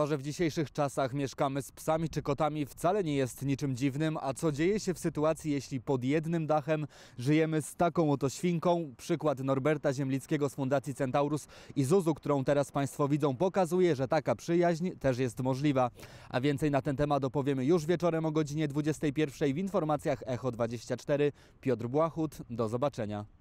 To, że w dzisiejszych czasach mieszkamy z psami czy kotami wcale nie jest niczym dziwnym, a co dzieje się w sytuacji, jeśli pod jednym dachem żyjemy z taką oto świnką? Przykład Norberta Ziemlickiego z Fundacji Centaurus i Zuzu, którą teraz Państwo widzą, pokazuje, że taka przyjaźń też jest możliwa. A więcej na ten temat opowiemy już wieczorem o godzinie 21 w informacjach Echo 24. Piotr Błachut, do zobaczenia.